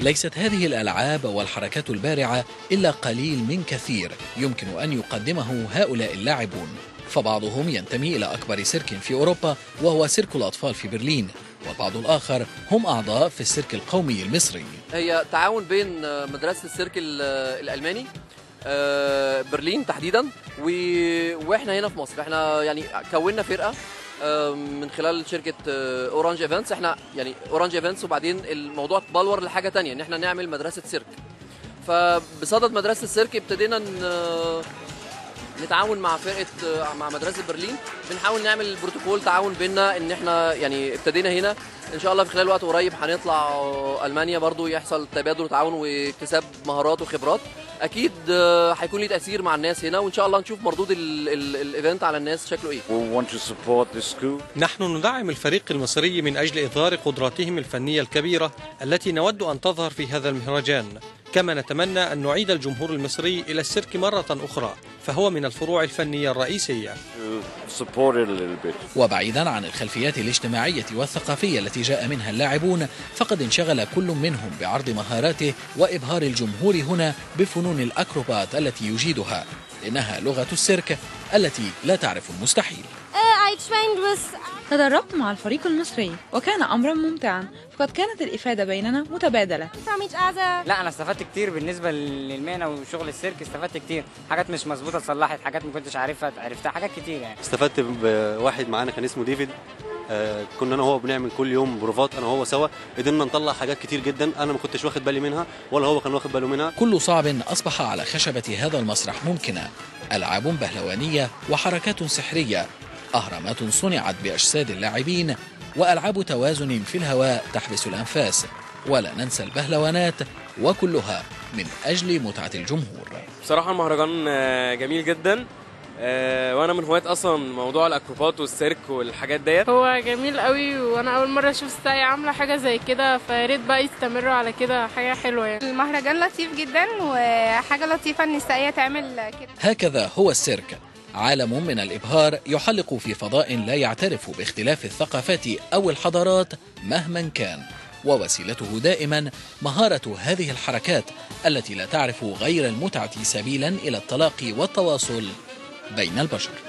ليست هذه الألعاب والحركات البارعة إلا قليل من كثير يمكن أن يقدمه هؤلاء اللاعبون. فبعضهم ينتمي إلى أكبر سيرك في أوروبا وهو سيرك الأطفال في برلين والبعض الآخر هم أعضاء في السيرك القومي المصري. هي تعاون بين مدرسة السيرك ال- الألماني آه، برلين تحديدا وإحنا هنا في مصر. إحنا يعني كونا فرقة من خلال شركة Orange Events إحنا يعني Orange Events وبعدين الموضوع اتبلور لحاجة تانية إن إحنا نعمل مدرسة سيرك. فبصدد مدرسة السيرك ابتدينا ن- نتعاون مع فرقة آه، مع مدرسة برلين. بنحاول نعمل بروتوكول تعاون بيننا إن إحنا يعني ابتدينا هنا. إن شاء الله في خلال وقت قريب هنطلع ألمانيا برضو يحصل تبادل وتعاون واكتساب مهارات وخبرات. أكيد آه، هيكون ليه تأثير مع الناس هنا وإن شاء الله نشوف مردود ال- ال- ال event على الناس شكله إيه. We want to support the school. نحن ندعم الفريق المصري من أجل إظهار قدراتهم الفنية الكبيرة التي نود أن تظهر في هذا المهرجان. كما نتمنى أن نعيد الجمهور المصري إلى السيرك مرة أخرى فهو من الفروع الفنية الرئيسية. وبعيدا عن الخلفيات الاجتماعية والثقافية التي جاء منها اللاعبون فقد انشغل كل منهم بعرض مهاراته وإبهار الجمهور هنا بفنون الأكروبات التي يجيدها إنها لغة السيرك التي لا تعرف المستحيل. تدربت مع الفريق المصري وكان أمرا ممتعا فقد كانت الإفادة بيننا متبادلة. لا أنا استفدت كتير بالنسبة للمهنة وشغل السيرك استفدت كتير. حاجات مش مظبوطة اتصلحت حاجات ما كنتش عارفها عرفتها حاجات كتير يعني. استفدت بواحد معانا كان اسمه ديفيد. آه، كنا أنا وهو بنعمل كل يوم بروفات أنا وهو سوا. قدرنا نطلع حاجات كتير جدا أنا ما كنتش واخد بالي منها ولا هو كان واخد باله منها. كل صعب أصبح على خشبة هذا المسرح ممكنا. ألعاب بهلوانية وحركات سحرية. أهرامات صنعت بأجساد اللاعبين وألعاب توازن في الهواء تحبس الأنفاس. ولا ننسى البهلوانات وكلها من أجل متعة الجمهور. بصراحة المهرجان آه، جميل جدا. آه، وأنا من هواة أصلا موضوع الأكروبات والسيرك والحاجات ديت. هو جميل قوي وأنا أول مرة أشوف ساقية عاملة حاجة زي كده فياريت بقى يستمروا على كده حاجة حلوة يعني. المهرجان لطيف جدا وحاجة لطيفة إن الساقية تعمل كده. هكذا هو السيرك. عالم من الإبهار يحلق في فضاء لا يعترف باختلاف الثقافات أو الحضارات مهما كان. ووسيلته دائما مهارة هذه الحركات التي لا تعرف غير المتعة سبيلا إلى التلاقي والتواصل بين البشر.